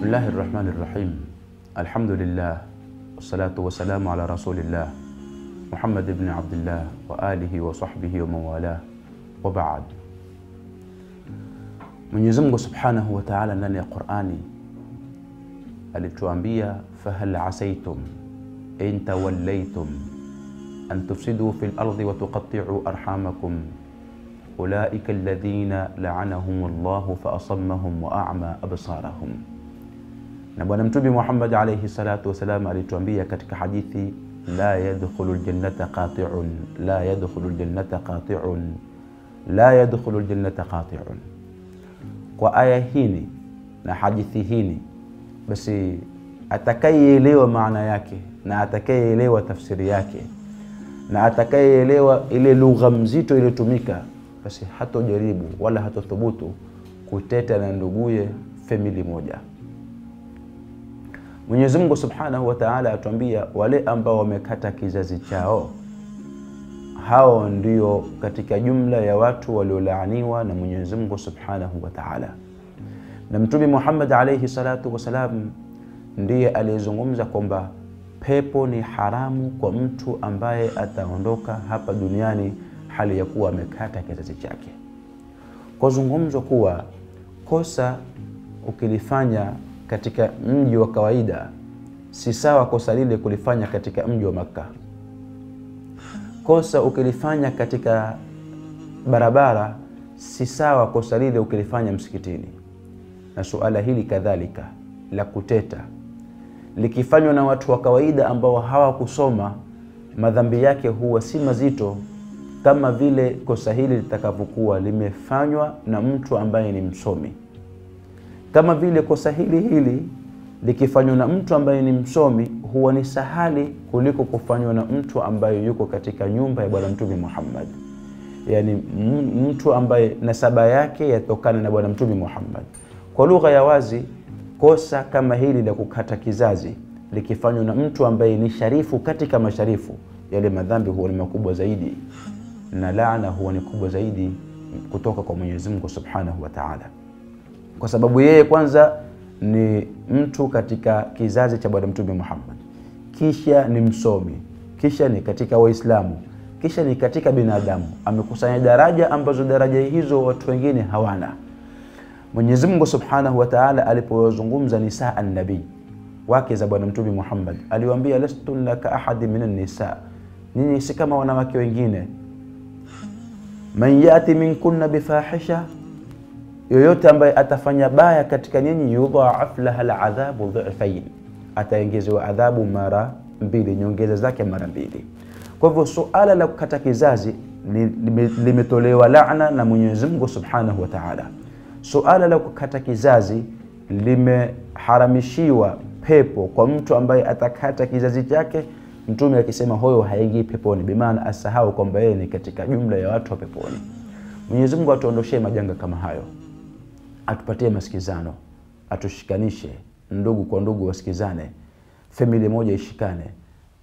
بسم الله الرحمن الرحيم. الحمد لله والصلاة والسلام على رسول الله محمد بن عبد الله وآله وصحبه ومن والاه وبعد من يزمه سبحانه وتعالى لنا قرآني التوانبية فهل عسيتم إن توليتم أن تفسدوا في الأرض وتقطعوا أرحامكم أولئك الذين لعنهم الله فأصمهم وأعمى أبصارهم Na Bwana Mtume Muhammad alayhi salatu wassalam alituambia katika hadithi, la yadkhulu ljannata qati'un la yadkhulu ljannata qati'un la yadkhulu ljannata qati'un. Kwa aya hini na hadithi hini, basi atakayeelewa maana yake na atakayeelewa tafsiri yake na atakayeelewa ile lugha mzito iliyotumika basi hatojaribu wala hatothubutu kuteta na nduguye famili moja. Mwenyezi Mungu Subhanahu wa Ta'ala atuambia wale ambao wamekata kizazi chao, hao ndio katika jumla ya watu waliolaaniwa na Mwenyezi Mungu Subhanahu wa Ta'ala. Na Mtume Muhammad alayhi salatu wasalam ndiye aliyezungumza kwamba pepo ni haramu kwa mtu ambaye ataondoka hapa duniani hali ya kuwa amekata kizazi chake. Kwa zungumzo kuwa kosa ukilifanya katika mji wa kawaida si sawa kosa lile kulifanya katika mji wa Makka. Kosa ukilifanya katika barabara si sawa kosa lile ukilifanya msikitini. Na suala hili kadhalika la kuteta likifanywa na watu wa kawaida ambao hawakusoma, madhambi yake huwa si mazito kama vile kosa hili litakapokuwa limefanywa na mtu ambaye ni msomi. Kama vile kosa hili hili likifanywa na mtu ambaye ni msomi huwa ni sahali kuliko kufanywa na mtu ambaye yuko katika nyumba ya Bwana Mtume Muhammad, yani mtu ambaye nasaba yake yatokana na Bwana Mtume Muhammad. Kwa lugha ya wazi, kosa kama hili la kukata kizazi likifanywa na mtu ambaye ni sharifu katika masharifu, yale madhambi huwa ni makubwa zaidi na laana huwa ni kubwa zaidi kutoka kwa Mwenyezi Mungu Subhanahu wa Ta'ala, kwa sababu yeye kwanza ni mtu katika kizazi cha Bwana Mtume Muhammad, kisha ni msomi, kisha ni katika Waislamu, kisha ni katika binadamu. Amekusanya daraja ambazo daraja hizo watu wengine hawana. Mwenyezi Mungu Subhanahu wa Ta'ala alipozungumza nisaa an-nabii, wake za Bwana Mtume Muhammad, aliwaambia lastu ka ahadi minan nisa, nyinyi si kama wanawake wengine man yati minkunna bifahisha, yoyote ambaye atafanya baya katika nyinyi, yudhaaf laha ladhabu dhifain, ataongezewa adhabu mara mbili, nyongeza zake mara mbili. Kwa hivyo suala la kukata kizazi limetolewa lana na Mwenyezi Mungu Subhanahu wataala Suala la kukata kizazi limeharamishiwa pepo kwa mtu ambaye atakata kizazi chake Mtume akisema huyo haingii peponi, bimaana asahau kwamba yeye ni katika jumla ya watu wa peponi. Mwenyezi Mungu atuondoshee majanga kama hayo, atupatie masikizano, atushikanishe, ndugu kwa ndugu wasikizane, famili moja ishikane.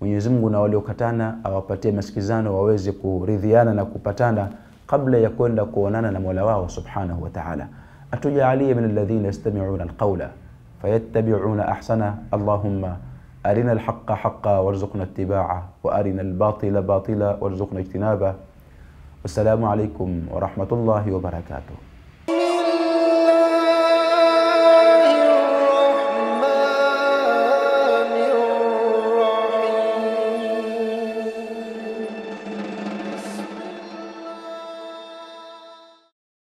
Mwenyezi Mungu na waliokatana awapatie masikizano, waweze kuridhiana na kupatana kabla ya kwenda kuonana na Mola wao Subhanahu wa Ta'ala. Atujalie min alladhina yastami'una alqawla fayattabi'una ahsana. Allahumma arina alhaqa haqa warzuqna ittiba'a wa arina albatila batila warzuqna ijtinaba. Wassalamu alaykum wa rahmatullahi wa barakatuh.